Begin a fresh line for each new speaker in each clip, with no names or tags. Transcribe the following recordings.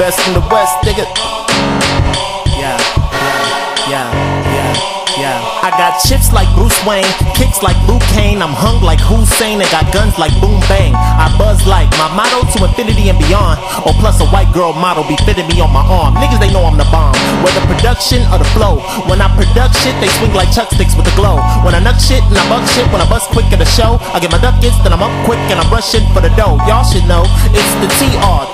best in the West, nigga. Yeah, yeah, yeah, yeah. I got chips like Bruce Wayne, kicks like Luke Kane. I'm hung like Hussein and got guns like Boom Bang. I buzz like my motto to infinity and beyond. Or plus a white girl model be fitting me on my arm. Niggas they know I'm the bomb. Whether production or the flow. When I product shit, they swing like chuck sticks with a glow. When I nut shit and I buck shit, when I bust quick at the show, I get my duckets, then I'm up quick and I'm rushing for the dough. Y'all should know it's the TR,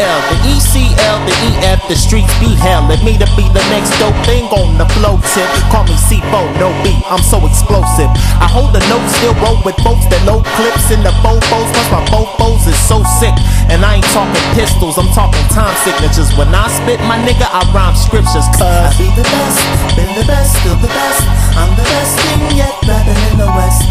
the the ECL, the EF, the streets be hell. Let me to be the next dope thing on the flow tip. Call me C4, no beat, I'm so explosive. I hold the note, still roll with folks that load clips in the bobos, plus my bobos is so sick. And I ain't talking pistols, I'm talking time signatures. When I spit my nigga, I rhyme scriptures, cuz.
I be the best, been the best, still the best. I'm the best thing yet, rapping in the West.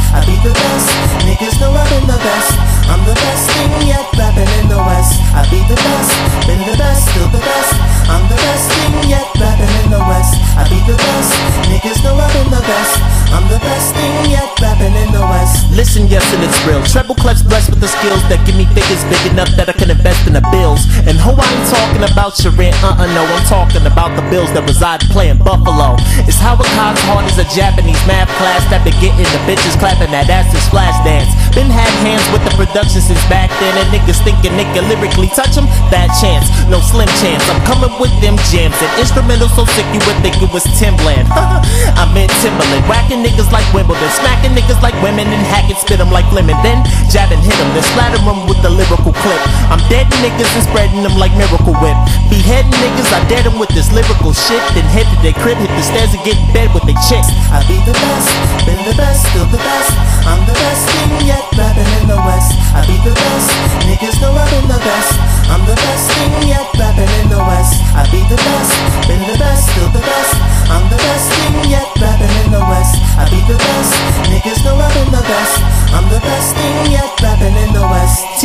And it's real. Treble clef's blessed with the skills that give me figures big enough that I can invest in the bills. And ho, I ain't talking about your rent, uh uh, no, I'm talking about the bills that reside playing Buffalo. It's how a cog's hard as a Japanese math class that be getting the bitches clapping that ass is flash dance. Been had hands with the production since back then, and niggas thinking can lyrically touch them. Bad chance, no slim chance. I'm coming with them jams and instrumentals so sick you would think it was Timbaland. I'm in Timberland, whacking niggas like Wimbledon, smacking niggas like women and hacking, spit 'em like lemon. Then jab and hit 'em, then splatter 'em with the lyrical clip. I'm dead niggas and spreading them like Miracle Whip. Beheading niggas, I dead dead 'em with this lyrical shit. Then head to their crib, hit the stairs and get in bed with their chicks.
I be the best, been the best, still the best. I'm the best thing yet, rapping in the West. I be the best, niggas know I've been the best. I'm the best thing yet, rapping in the West. I be the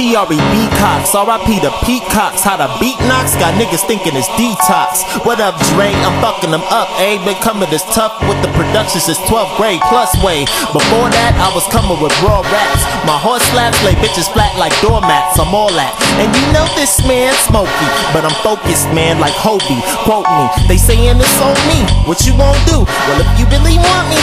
TREB Cox, RIP the Peacocks. How the beat knocks, got niggas thinking it's Detox. What up, Dre? I'm fucking them up, eh? Been coming this tough with the production since 12th grade plus way. Before that, I was coming with raw raps. My horse slaps lay bitches flat like doormats. I'm all that. And you know this man smoky, but I'm focused, man, like Hobie. Quote me, they saying it's on me. What you won't do? Well, if you really want me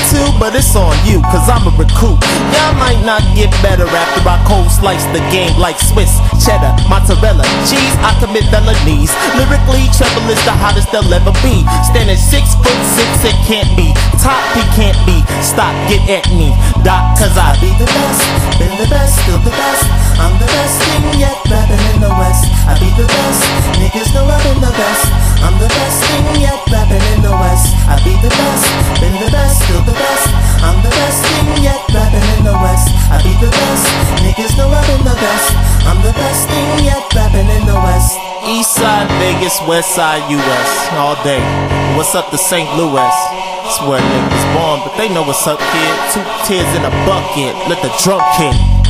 but it's on you, cause I'm a recruit. Y'all might not get better after I cold slice the game like Swiss, cheddar, mozzarella, cheese. I commit felonies. Lyrically, treble is the hottest they'll ever be. Standing six foot six, it can't be. Top, he can't be. Stop, get at me. Doc, cause I
be the best, been the best, still the best. I'm the best thing yet, rapping in the West. I be the best, niggas know I've been the best. I'm the best
west side US, all day. What's up to St. Louis? It's where niggas born, but they know what's up, kid. Two tears in a bucket, let the drunk kick.